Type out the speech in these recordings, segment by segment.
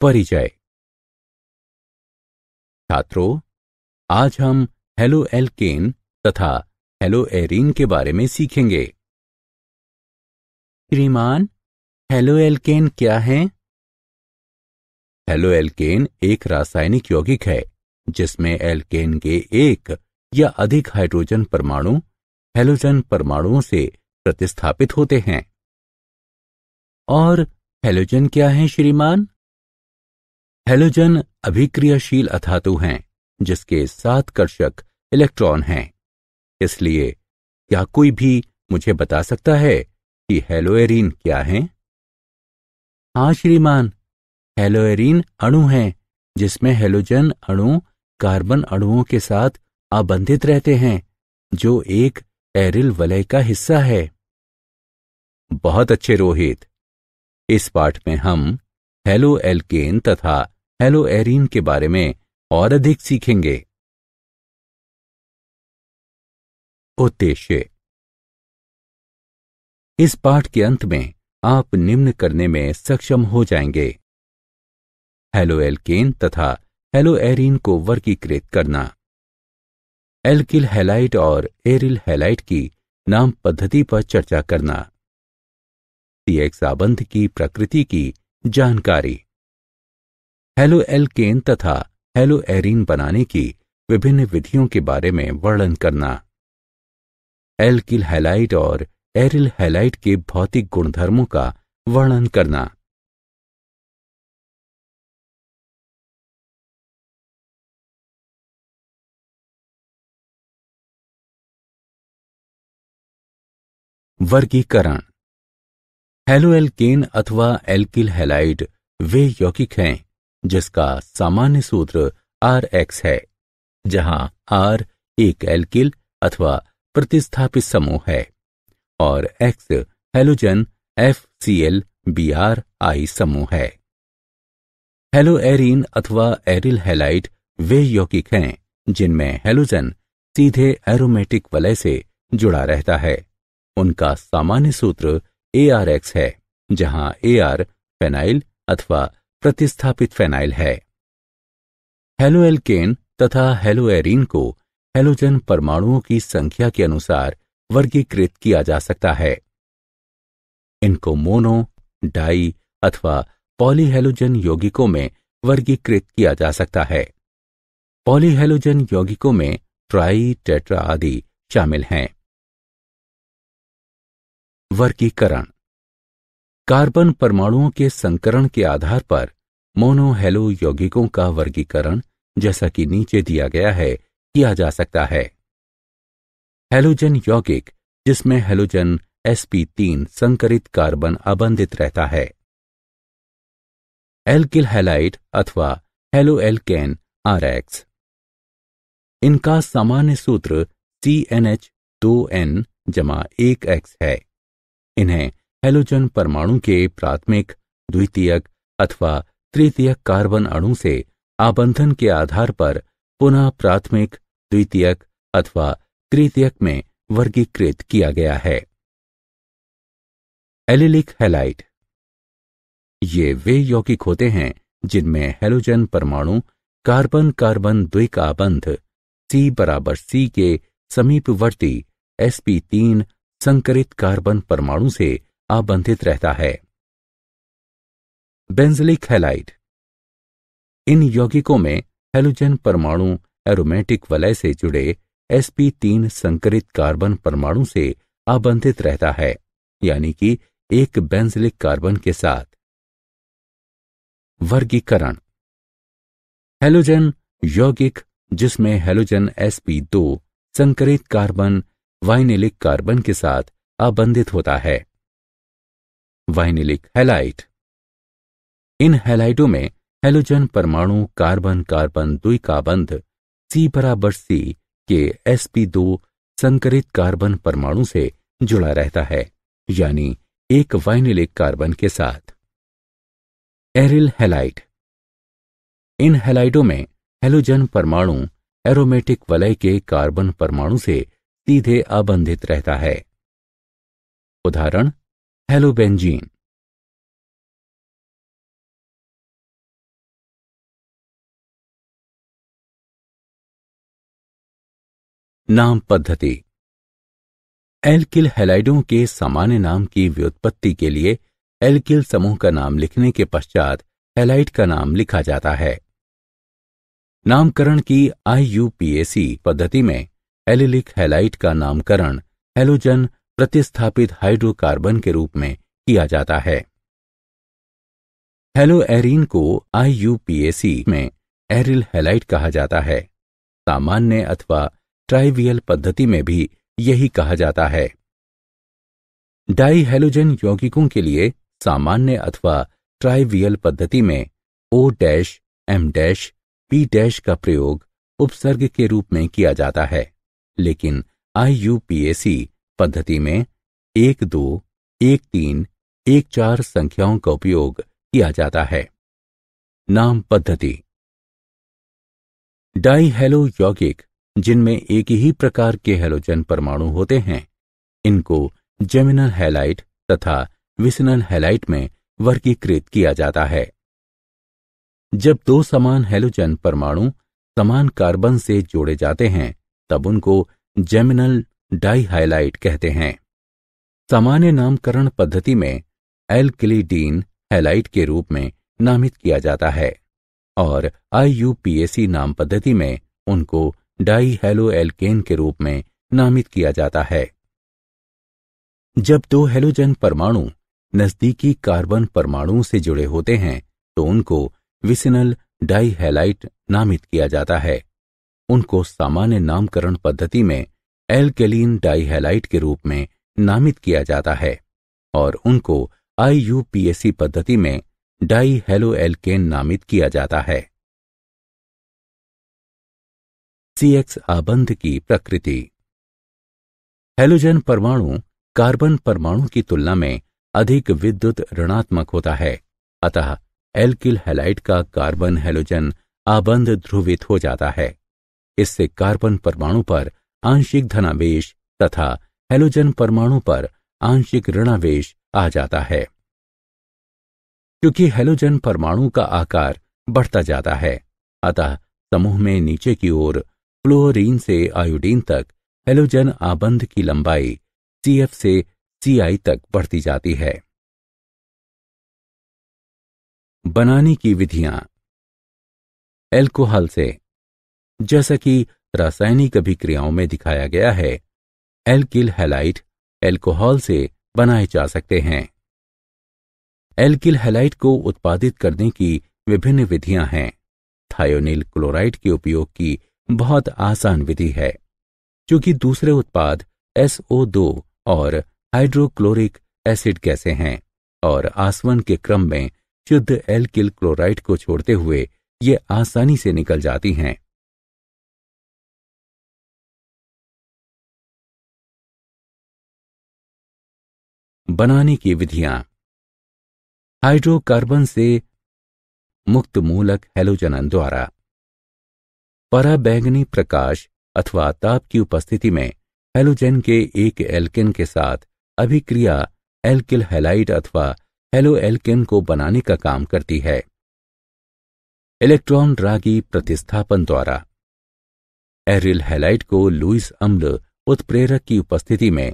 परिचय। छात्रों, आज हम हेलो एल्केन तथा हेलो एरीन के बारे में सीखेंगे। श्रीमान, हेलो एल्केन क्या है? हेलो एल्केन एक रासायनिक यौगिक है, जिसमें एल्केन के एक या अधिक हाइड्रोजन परमाणु हेलोजन परमाणुओं से प्रतिस्थापित होते हैं। और हेलोजन क्या है, श्रीमान? हेलोजन अभिक्रियाशील अधातु हैं, जिसके सात कर्षक इलेक्ट्रॉन हैं। इसलिए क्या कोई भी मुझे बता सकता है कि हेलोएरीन क्या है? हाँ श्रीमान, हेलोएरीन अणु है, जिसमें हेलोजन अणु कार्बन अणुओं के साथ आबंधित रहते हैं, जो एक एरिल वलय का हिस्सा है। बहुत अच्छे रोहित, इस पाठ में हम हेलो एल्केन तथा हेलो एरीन के बारे में और अधिक सीखेंगे। उद्देश्य। इस पाठ के अंत में आप निम्न करने में सक्षम हो जाएँगे। हेलो एल्केन तथा हेलो एरीन को वर्गीकृत करना। एल्किल हैलाइट और एरिल हैलाइट की नाम पद्धति पर चर्चा करना। एक साबंध की प्रकृति की जानकारी। हेलो एल्केन तथा हेलो एरीन बनाने की विभिन्न विधियों के बारे में वर्णन करना। एल्किल हैलाइट और एरिल हैलाइट के भौतिक गुणधर्मों का वर्णन करना। वर्गीकरण। हेलो एल्केन अथवा एल्किल हैलाइड वे यौगिक हैं। जिसका सामान्य सूत्र आर एक्स है, जहाँ आर एक एल्किल अथवा प्रतिस्थापित समूह है, और X halogen F C L B R I समूह है। हेलो एरीन अथवा एरिल हैलाइट वे यौगिक हैं, जिनमें हेलोजन सीधे एरोमेटिक वलय से जुड़ा रहता है। उनका सामान्य सूत्र ए आर एक्स है, जहाँ ए आर फेनाइल अथवा प्रतिस्थापित फेनाइल है। हेलोएल्केन तथा हेलोएरीन को हेलोजन परमाणुओं की संख्या के अनुसार वर्गीकृत किया जा सकता है। इनको मोनो, डाई अथवा पॉलीहेलोजन यौगिकों में वर्गीकृत किया जा सकता है। पॉलीहेलोजन यौगिकों में ट्राई, टेट्रा आदि शामिल हैं। वर्गीकरण। कार्बन परमाणुओं के संकरण के आधार पर मोनोहेलो यौगिकों का वर्गीकरण जैसा कि नीचे दिया गया है, किया जा सकता है। हेलोजन यौगिक, जिसमें हेलोजन sp3 संकरित कार्बन आबंधित रहता है। एल्किल हैलाइट अथवा हेलो एल्केन आर एक्स। इनका सामान्य सूत्र सी एन एच दो एन जमा एक एक्स है। इन्हें हेलोजन परमाणु के प्राथमिक, द्वितीयक अथवा तृतीयक कार्बन अणु से आबंधन के आधार पर पुनः प्राथमिक, द्वितीयक अथवा तृतीयक में वर्गीकृत किया गया है। एलिलिक हेलाइट ये वे यौगिक होते हैं जिनमें हेलोजन परमाणु कार्बन कार्बन द्विक आबंध सी बराबर सी के समीपवर्ती sp3 संकरित कार्बन परमाणु से आबंधित रहता है। बेंजलिक हैलाइड इन यौगिकों में हेलोजन परमाणु एरोमेटिक वलय से जुड़े sp3 संकरित कार्बन परमाणु से आबंधित रहता है, यानी कि एक बेंजलिक कार्बन के साथ। वर्गीकरण। हेलोजन यौगिक, जिसमें हेलोजन sp2 संकरित कार्बन, वाइनिलिक कार्बन के साथ आबंधित होता है। Vinylic highlight. इन हैलाइटों में हेलोजन परमाणु कार्बन कार्बन द्विकाबंध सी बराबर सी के sp2 संकरित कार्बन परमाणु से जुड़ा रहता है, यानी एक वाइनिलिक कार्बन के साथ। Aryl highlight. इन हेलाइटों में हेलोजन परमाणु एरोमेटिक वलय के कार्बन परमाणु से सीधे आबंधित रहता है। उदाहरण halobenzene नाम पद्धति। एल्किल हेलाइडों के सामान्य नाम की व्युत्पत्ति के लिए एल्किल समूह का नाम लिखने के पश्चात हेलाइट का नाम लिखा जाता है। नामकरण की आई पद्धति में एलिलिक हेलाइट का नामकरण हेलोजन प्रतिस्थापित हाइड्रोकार्बन के रूप में किया जाता है। हेलो एरिन को आईयूपीएसी में एरिल हेलाइट कहा जाता है। सामान्य अथवा ट्राइवियल पद्धति में भी यही कहा जाता है। डाई हेलोजन यौगिकों के लिए सामान्य अथवा ट्राइवियल पद्धति में O dash M dash P dash का प्रयोग उपसर्ग के रूप में किया जाता है, लेकिन आईयूपीएसी पद्धति में एक दो, एक तीन, एक चार संख्याओं का उपयोग किया जाता है। नाम पद्धति। डाई हेलो यौगिक, जिनमें एक ही प्रकार के हेलोजन परमाणु होते हैं, इनको जेमिनल हैलाइट तथा विसनल हैलाइट में वर्गीकृत किया जाता है। जब दो समान हेलोजन परमाणु समान कार्बन से जोड़े जाते हैं, तब उनको जेमिनल डाइहाइलाइट कहते हैं। सामान्य नामकरण पद्धति में एल्किलीडीन हैलाइट के रूप में नामित किया जाता है और आईयूपीएसी नाम पद्धति में उनको डाई हेलो एल्केन के रूप में नामित किया जाता है। जब दो हेलोजन परमाणु नजदीकी कार्बन परमाणुओं से जुड़े होते हैं तो उनको विसिनल डाईहेलाइट नामित किया जाता है। उनको सामान्य नामकरण पद्धति में एल्केलिन डाईहेलाइट के रूप में नामित किया जाता है और उनको आईयूपीएसी पद्धति में डाई हेलो एल्केन नामित किया जाता है। सीएक्स आबंध की प्रकृति। हेलोजन परमाणु कार्बन परमाणु की तुलना में अधिक विद्युत ऋणात्मक होता है, अतः एल्किल हेलाइट का कार्बन हेलोजन आबंध ध्रुवित हो जाता है। इससे कार्बन परमाणु पर आंशिक धनावेश तथा हेलोजन परमाणु पर आंशिक ऋणावेश आ जाता है। क्योंकि हेलोजन परमाणु का आकार बढ़ता जाता है, अतः समूह में नीचे की ओर फ्लोरीन से आयोडीन तक हेलोजन आबंध की लंबाई सीएफ से सीआई तक बढ़ती जाती है। बनाने की विधियाँ। एल्कोहल से, जैसा कि रासायनिक अभिक्रियाओं में दिखाया गया है। एल्किल हैलाइट एल्कोहल से बनाए जा सकते हैं। एल्किल हैलाइट को उत्पादित करने की विभिन्न विधियाँ हैं। थायोनिल क्लोराइड के उपयोग की बहुत आसान विधि है, क्योंकि दूसरे उत्पाद SO2 और हाइड्रोक्लोरिक एसिड कैसे हैं और आसवन के क्रम में शुद्ध एल्किल क्लोराइड को छोड़ते हुए ये आसानी से निकल जाती हैं। बनाने की विधियाँ। हाइड्रोकार्बन से मुक्त मूलक हेलोजनन द्वारा पराबैंगनी प्रकाश अथवा ताप की उपस्थिति में हेलोजेन के एक एल्केन के साथ अभिक्रिया एल्किल हैलाइड अथवा हेलो एल्केन को बनाने का काम करती है। इलेक्ट्रॉन रागी प्रतिस्थापन द्वारा एरिल हैलाइड को लुइस अम्ल उत्प्रेरक की उपस्थिति में,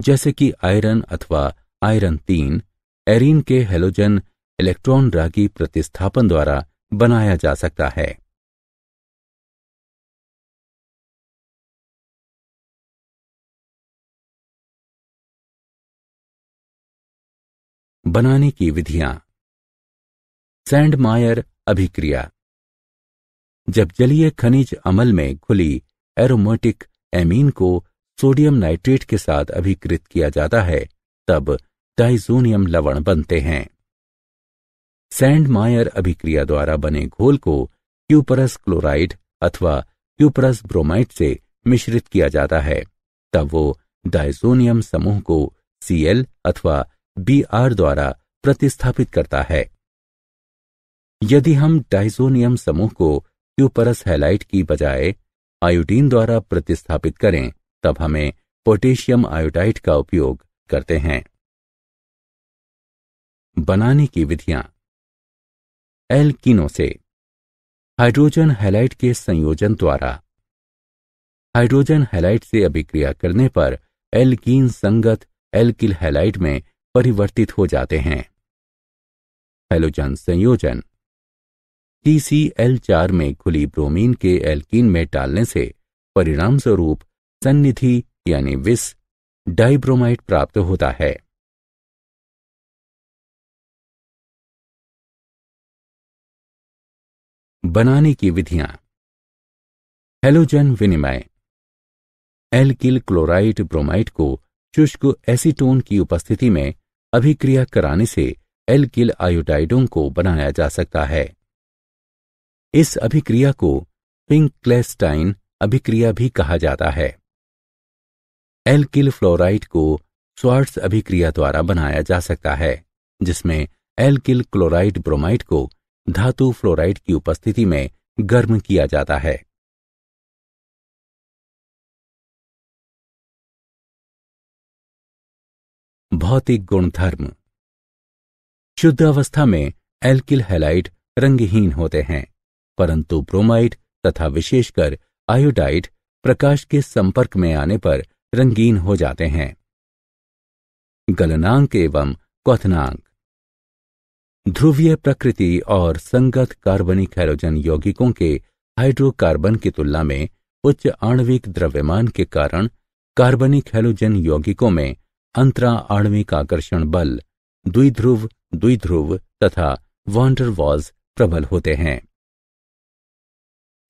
जैसे कि आयरन अथवा आयरन तीन एरिन के हेलोजन इलेक्ट्रॉन रागी प्रतिस्थापन द्वारा बनाया जा सकता है। बनाने की विधियाँ। सैंडमायर अभिक्रिया। जब जलीय खनिज अमल में खुली एरोमेटिक एमीन को सोडियम नाइट्रेट के साथ अभिकृत किया जाता है, तब डाइजोनियम लवण बनते हैं। सैंड मायर अभिक्रिया द्वारा बने घोल को क्यूपरस क्लोराइड अथवा क्यूपरस ब्रोमाइड से मिश्रित किया जाता है। तब वो डाइजोनियम समूह को सीएल अथवा आर द्वारा प्रतिस्थापित करता है। यदि हम डाइजोनियम समूह को क्यूपरस हैलाइट की बजाय आयोडीन द्वारा प्रतिस्थापित करें, तब हमें पोटेशियम आयोडाइड का उपयोग करते हैं। बनाने की विधियाँ। एल्किनो से, हाइड्रोजन हैलाइड के संयोजन द्वारा। हाइड्रोजन हैलाइड से अभिक्रिया करने पर एल्कीन संगत एल्किल हैलाइड में परिवर्तित हो जाते हैं। हेलोजन संयोजन, टीसीएल चार में खुली ब्रोमीन के एल्कीन में डालने से परिणाम स्वरूप सन्निधि यानी विस डाइब्रोमाइट प्राप्त होता है। बनाने की विधियाँ। हेलोजन विनिमय। एल्किल क्लोराइड ब्रोमाइड को शुष्क एसीटोन की उपस्थिति में अभिक्रिया कराने से एल्किल आयोडाइडों को बनाया जा सकता है। इस अभिक्रिया को पिंक क्लेस्टाइन अभिक्रिया भी कहा जाता है। एल्किल फ्लोराइड को स्वार्ट्स अभिक्रिया द्वारा बनाया जा सकता है, जिसमें एल्किल क्लोराइड ब्रोमाइड को धातु फ्लोराइड की उपस्थिति में गर्म किया जाता है। भौतिक गुणधर्म। शुद्ध अवस्था में एल्किल हैलाइड रंगहीन होते हैं, परंतु ब्रोमाइड तथा विशेषकर आयोडाइड प्रकाश के संपर्क में आने पर रंगीन हो जाते हैं। गलनांक एवं क्वथनांक। ध्रुवीय प्रकृति और संगत कार्बनिक हैलोजन यौगिकों के हाइड्रोकार्बन की तुलना में उच्च आणविक द्रव्यमान के कारण कार्बनिक हैलोजन यौगिकों में अंतरा आणविक आकर्षण बल, द्विध्रुव द्विध्रुव तथा वॉन्डरवॉल्स प्रबल होते हैं,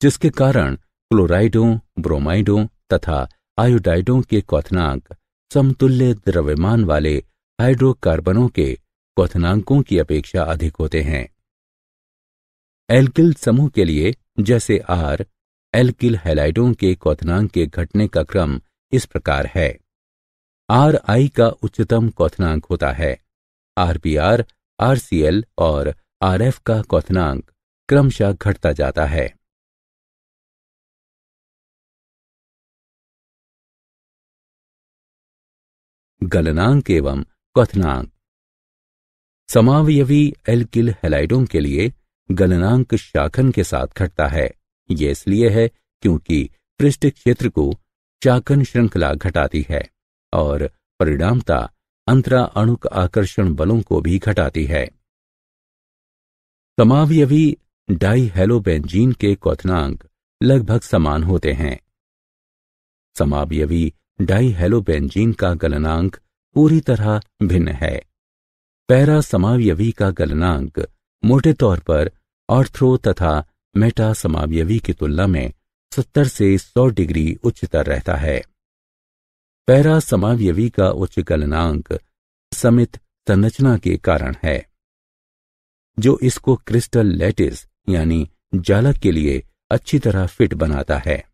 जिसके कारण क्लोराइडों, ब्रोमाइडों तथा आयोडाइडों के क्वथनांक समतुल्य द्रव्यमान वाले हाइड्रोकार्बनों के क्वथनांकों की अपेक्षा अधिक होते हैं। एल्किल समूह के लिए, जैसे आर, एल्किल हैलाइडों के क्वथनांक के घटने का क्रम इस प्रकार है। आर आई का उच्चतम क्वथनांक होता है। आरपीआर आरसीएल और आरएफ का क्वथनांक क्रमशः घटता जाता है। गलनांक एवं क्वथनांक समावयवी एल्किल हेलाइडों के लिए गलनांक शाखन के साथ घटता है। ये इसलिए है क्योंकि पृष्ठ क्षेत्र को शाखन श्रृंखला घटाती है और परिणामता अंतरा अणुक आकर्षण बलों को भी घटाती है। समावयवी डाईहेलोबेंजीन के क्वथनांक लगभग समान होते हैं। समावयवी डाईहेलोबेंजीन का गलनांक पूरी तरह भिन्न है। पैरा समावयवी का गलनांक मोटे तौर पर ऑर्थ्रो तथा मेटा समावयवी की तुलना में 70 से 100 डिग्री उच्चतर रहता है। पैरा समावयवी का उच्च गलनांक समित संरचना के कारण है, जो इसको क्रिस्टल लेटिस यानी जालक के लिए अच्छी तरह फिट बनाता है।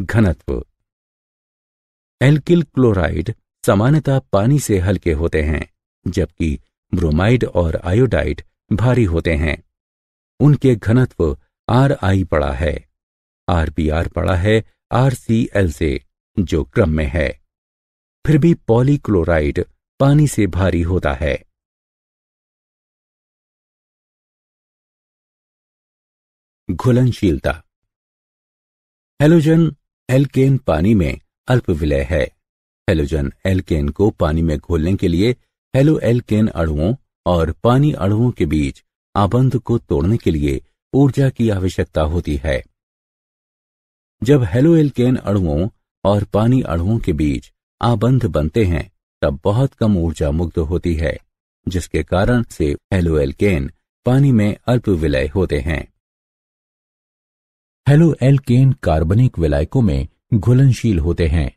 घनत्व एल्किल क्लोराइड सामान्यतः पानी से हल्के होते हैं, जबकि ब्रोमाइड और आयोडाइड भारी होते हैं। उनके घनत्व आर आई पड़ा है। आर बी आर पड़ा है आर सी एल से, जो क्रम में है। फिर भी पॉलीक्लोराइड पानी से भारी होता है। घुलनशीलता। हेलोजन एल्केन पानी में अल्प विलय है। हेलोजन एल्केन को पानी में घोलने के लिए हेलो एल्केन अणुओं और पानी अणुओं के बीच आबंध को तोड़ने के लिए ऊर्जा की आवश्यकता होती है। जब हेलोएल्केन अणुओं और पानी अणुओं के बीच आबंध बनते हैं, तब बहुत कम ऊर्जा मुक्त होती है, जिसके कारण से हेलोएल्केन पानी में अल्प विलय होते हैं। हेलोएल्केन कार्बनिक विलायकों में घुलनशील होते हैं,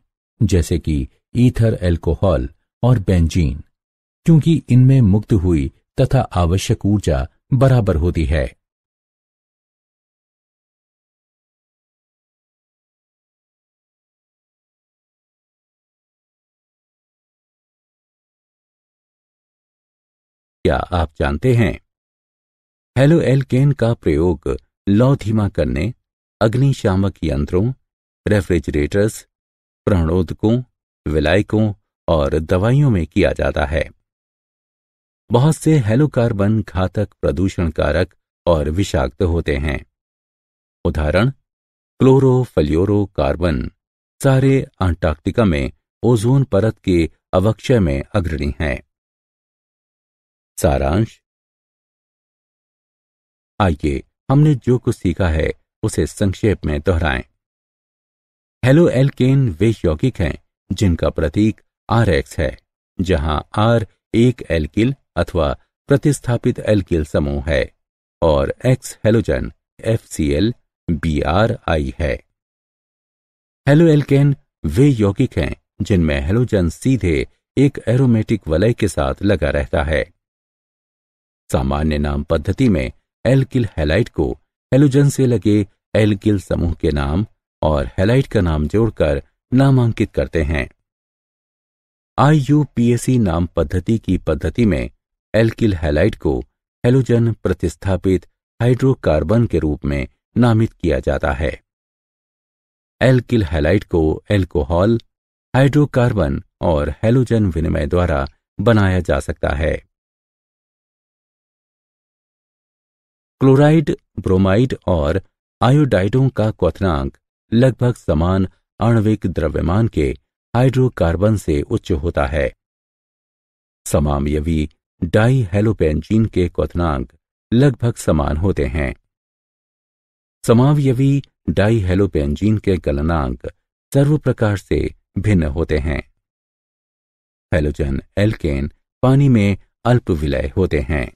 जैसे कि ईथर एल्कोहल और बेंजीन, क्योंकि इनमें मुक्त हुई तथा आवश्यक ऊर्जा बराबर होती है। क्या आप जानते हैं? हेलो एल्केन का प्रयोग लौ धीमा करने, अग्निशामक यंत्रों रेफ्रिजरेटर्स, प्राणोदकों, विलायकों और दवाइयों में किया जाता है। बहुत से हेलोकार्बन घातक प्रदूषण कारक और विषाक्त होते हैं। उदाहरण क्लोरोफ्लोरो कार्बन सारे अंटार्कटिका में ओजोन परत के अवक्षय में अग्रणी हैं। सारांश, आइए हमने जो कुछ सीखा है उसे संक्षेप में दोहराएँ। हेलो एल्केन वे यौगिक हैं, जिनका प्रतीक आर एक्स है, जहाँ आर एक एल्किल अथवा प्रतिस्थापित एल्किल समूह है, और X halogen F C L B R I है। हेलो एल्केन वे यौगिक हैं, जिनमें हेलोजन सीधे एक एरोमेटिक वलय के साथ लगा रहता है। सामान्य नाम पद्धति में एल्किल हेलाइट को हेलोजन से लगे एल्किल समूह के नाम और हेलाइट का नाम जोड़कर नामांकित करते हैं। आईयूपीएसी नाम पद्धति की पद्धति में एल्किल हेलाइट को हेलोजन प्रतिस्थापित हाइड्रोकार्बन के रूप में नामित किया जाता है। एल्किल हेलाइट को एल्कोहल, हाइड्रोकार्बन और हेलोजन विनिमय द्वारा बनाया जा सकता है। क्लोराइड ब्रोमाइड और आयोडाइडों का क्वथनांक लगभग समान आणविक द्रव्यमान के हाइड्रोकार्बन से उच्च होता है। समामयवी डाई हेलोपेंजीन के क्वथनांक लगभग समान होते हैं। समावयवी डाई हेलोपेंजीन के गलनांक सर्व प्रकार से भिन्न होते हैं। हेलोजन एल्केन पानी में अल्प विलय होते हैं।